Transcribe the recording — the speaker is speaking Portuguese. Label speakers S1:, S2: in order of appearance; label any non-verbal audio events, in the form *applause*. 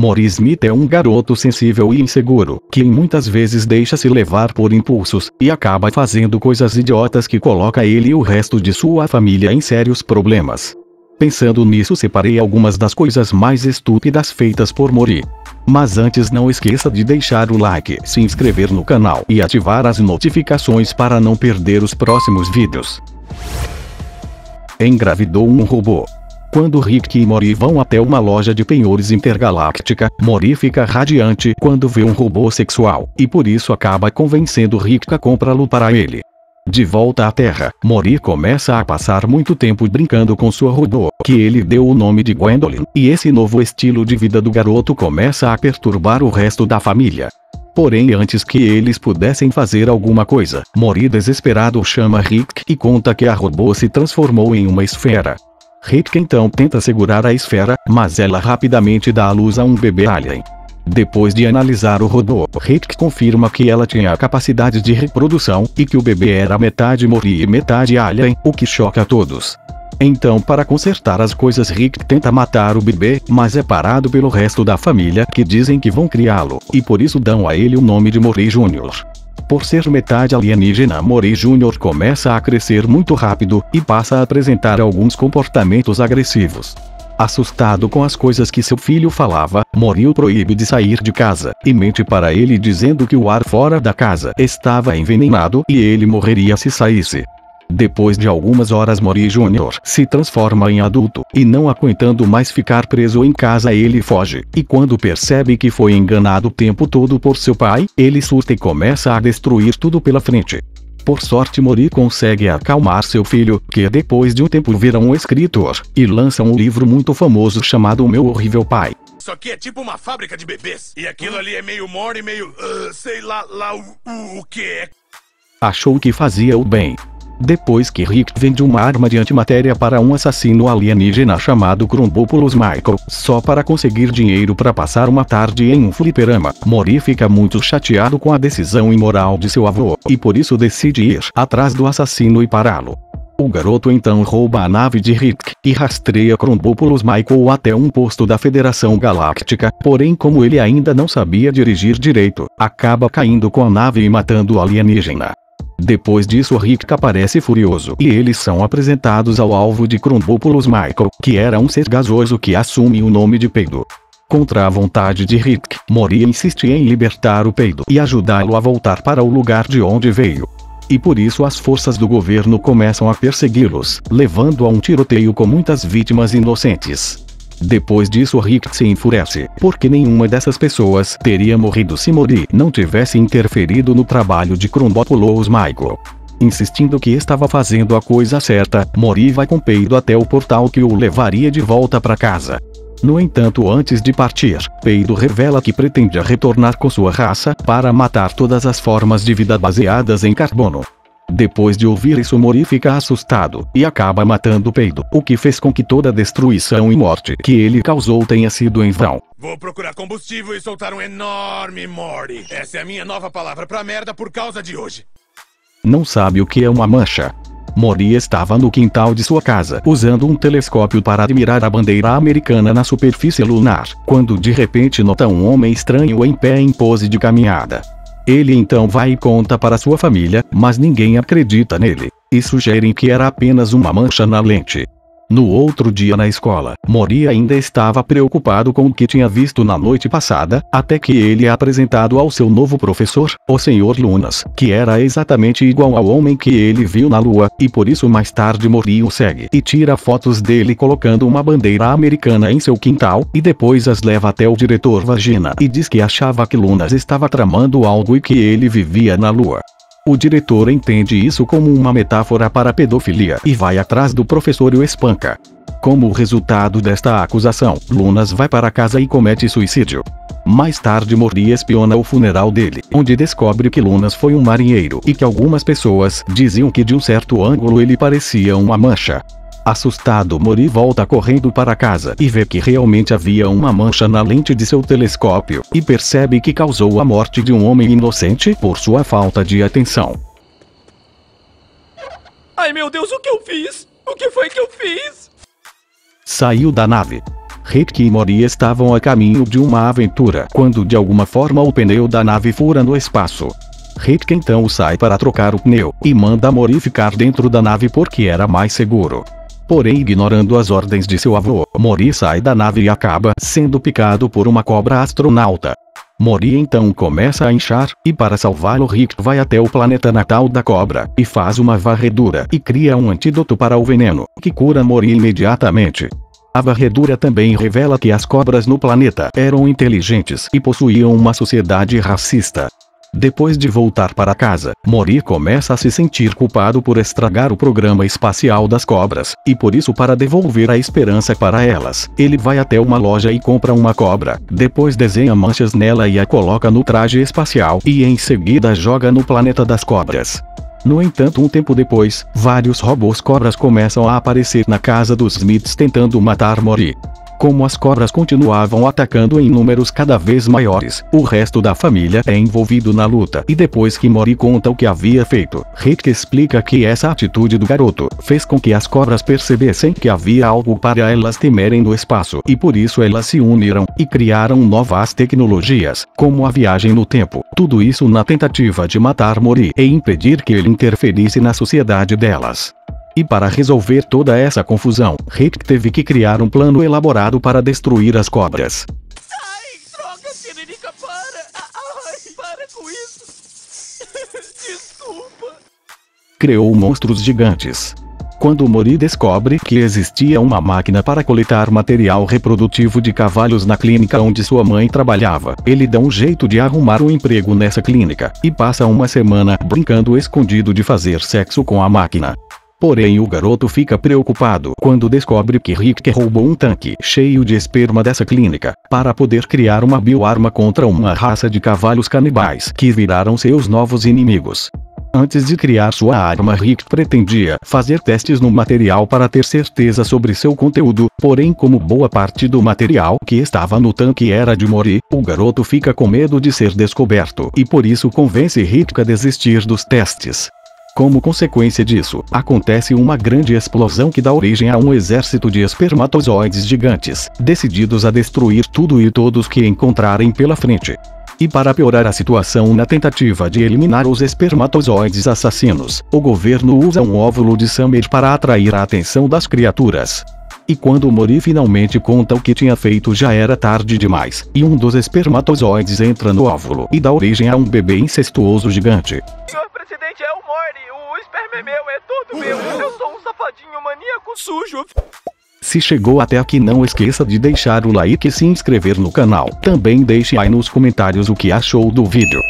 S1: Mori Smith é um garoto sensível e inseguro, que muitas vezes deixa se levar por impulsos, e acaba fazendo coisas idiotas que coloca ele e o resto de sua família em sérios problemas. Pensando nisso separei algumas das coisas mais estúpidas feitas por Mori. Mas antes não esqueça de deixar o like, se inscrever no canal e ativar as notificações para não perder os próximos vídeos. Engravidou um robô. Quando Rick e Mori vão até uma loja de penhores intergaláctica, Mori fica radiante quando vê um robô sexual, e por isso acaba convencendo Rick a comprá-lo para ele. De volta à Terra, Mori começa a passar muito tempo brincando com sua robô, que ele deu o nome de Gwendolyn, e esse novo estilo de vida do garoto começa a perturbar o resto da família. Porém antes que eles pudessem fazer alguma coisa, Mori desesperado chama Rick e conta que a robô se transformou em uma esfera. Rick então tenta segurar a esfera, mas ela rapidamente dá à luz a um bebê alien. Depois de analisar o robô, Rick confirma que ela tinha a capacidade de reprodução, e que o bebê era metade Mori e metade alien, o que choca a todos. Então para consertar as coisas Rick tenta matar o bebê, mas é parado pelo resto da família que dizem que vão criá-lo, e por isso dão a ele o nome de Mori Jr. Por ser metade alienígena Mori Jr. começa a crescer muito rápido, e passa a apresentar alguns comportamentos agressivos. Assustado com as coisas que seu filho falava, Mori o proíbe de sair de casa, e mente para ele dizendo que o ar fora da casa estava envenenado e ele morreria se saísse. Depois de algumas horas Mori Jr. se transforma em adulto, e não aguentando mais ficar preso em casa ele foge, e quando percebe que foi enganado o tempo todo por seu pai, ele surta e começa a destruir tudo pela frente. Por sorte Mori consegue acalmar seu filho, que depois de um tempo vira um escritor, e lança um livro muito famoso chamado Meu Horrível Pai.
S2: Isso aqui é tipo uma fábrica de bebês. E aquilo ali é meio Mori, meio... Uh, sei lá, lá o, o, o que é.
S1: Achou que fazia o bem, depois que Rick vende uma arma de antimatéria para um assassino alienígena chamado Crumbopoulos Michael, só para conseguir dinheiro para passar uma tarde em um fliperama, Mori fica muito chateado com a decisão imoral de seu avô, e por isso decide ir atrás do assassino e pará-lo. O garoto então rouba a nave de Rick, e rastreia Crumbopoulos Michael até um posto da Federação Galáctica, porém como ele ainda não sabia dirigir direito, acaba caindo com a nave e matando o alienígena. Depois disso Rick aparece furioso e eles são apresentados ao alvo de Crumbopoulos Michael, que era um ser gasoso que assume o nome de Peido. Contra a vontade de Rick, Mori insiste em libertar o Peido e ajudá-lo a voltar para o lugar de onde veio. E por isso as forças do governo começam a persegui-los, levando a um tiroteio com muitas vítimas inocentes. Depois disso Rick se enfurece, porque nenhuma dessas pessoas teria morrido se Mori não tivesse interferido no trabalho de Crumbopoulos Michael. Insistindo que estava fazendo a coisa certa, Mori vai com Peido até o portal que o levaria de volta para casa. No entanto antes de partir, Peido revela que pretende retornar com sua raça, para matar todas as formas de vida baseadas em carbono. Depois de ouvir isso Mori fica assustado, e acaba matando Peido, o que fez com que toda a destruição e morte que ele causou tenha sido em vão.
S2: Vou procurar combustível e soltar um enorme Mori. Essa é a minha nova palavra pra merda por causa de hoje.
S1: Não sabe o que é uma mancha. Mori estava no quintal de sua casa usando um telescópio para admirar a bandeira americana na superfície lunar, quando de repente nota um homem estranho em pé em pose de caminhada. Ele então vai e conta para sua família, mas ninguém acredita nele. E sugerem que era apenas uma mancha na lente. No outro dia na escola, Mori ainda estava preocupado com o que tinha visto na noite passada, até que ele é apresentado ao seu novo professor, o Sr. Lunas, que era exatamente igual ao homem que ele viu na lua, e por isso mais tarde Mori o segue e tira fotos dele colocando uma bandeira americana em seu quintal, e depois as leva até o diretor Vagina e diz que achava que Lunas estava tramando algo e que ele vivia na lua. O diretor entende isso como uma metáfora para pedofilia e vai atrás do professor e o espanca. Como resultado desta acusação, Lunas vai para casa e comete suicídio. Mais tarde Mori espiona o funeral dele, onde descobre que Lunas foi um marinheiro e que algumas pessoas diziam que de um certo ângulo ele parecia uma mancha. Assustado Mori volta correndo para casa e vê que realmente havia uma mancha na lente de seu telescópio, e percebe que causou a morte de um homem inocente por sua falta de atenção.
S3: Ai meu Deus, o que eu fiz? O que foi que eu fiz?
S1: Saiu da nave. Rick e Mori estavam a caminho de uma aventura quando de alguma forma o pneu da nave fura no espaço. Rick então sai para trocar o pneu e manda Mori ficar dentro da nave porque era mais seguro. Porém, ignorando as ordens de seu avô, Mori sai da nave e acaba sendo picado por uma cobra astronauta. Mori então começa a inchar, e para salvá-lo Rick vai até o planeta natal da cobra, e faz uma varredura e cria um antídoto para o veneno, que cura Mori imediatamente. A varredura também revela que as cobras no planeta eram inteligentes e possuíam uma sociedade racista. Depois de voltar para casa, Mori começa a se sentir culpado por estragar o programa espacial das cobras, e por isso para devolver a esperança para elas, ele vai até uma loja e compra uma cobra, depois desenha manchas nela e a coloca no traje espacial e em seguida joga no planeta das cobras. No entanto um tempo depois, vários robôs cobras começam a aparecer na casa dos Smiths tentando matar Mori. Como as cobras continuavam atacando em números cada vez maiores, o resto da família é envolvido na luta. E depois que Mori conta o que havia feito, Rick explica que essa atitude do garoto fez com que as cobras percebessem que havia algo para elas temerem no espaço. E por isso elas se uniram e criaram novas tecnologias, como a viagem no tempo, tudo isso na tentativa de matar Mori e impedir que ele interferisse na sociedade delas. E para resolver toda essa confusão, Rick teve que criar um plano elaborado para destruir as cobras.
S3: Ai, droga, Siririca, para! Ai, para com isso! *laughs* Desculpa!
S1: Criou monstros gigantes. Quando Mori descobre que existia uma máquina para coletar material reprodutivo de cavalos na clínica onde sua mãe trabalhava, ele dá um jeito de arrumar um emprego nessa clínica, e passa uma semana brincando escondido de fazer sexo com a máquina. Porém o garoto fica preocupado quando descobre que Rick roubou um tanque cheio de esperma dessa clínica, para poder criar uma bioarma contra uma raça de cavalos canibais que viraram seus novos inimigos. Antes de criar sua arma Rick pretendia fazer testes no material para ter certeza sobre seu conteúdo, porém como boa parte do material que estava no tanque era de Mori, o garoto fica com medo de ser descoberto e por isso convence Rick a desistir dos testes. Como consequência disso, acontece uma grande explosão que dá origem a um exército de espermatozoides gigantes, decididos a destruir tudo e todos que encontrarem pela frente. E para piorar a situação na tentativa de eliminar os espermatozoides assassinos, o governo usa um óvulo de Summer para atrair a atenção das criaturas. E quando Mori finalmente conta o que tinha feito já era tarde demais, e um dos espermatozoides entra no óvulo e dá origem a um bebê incestuoso gigante.
S3: Presidente, é o Mori! O é meu, é todo meu! Eu sou um safadinho maníaco sujo!
S1: Se chegou até aqui não esqueça de deixar o like e se inscrever no canal. Também deixe aí nos comentários o que achou do vídeo.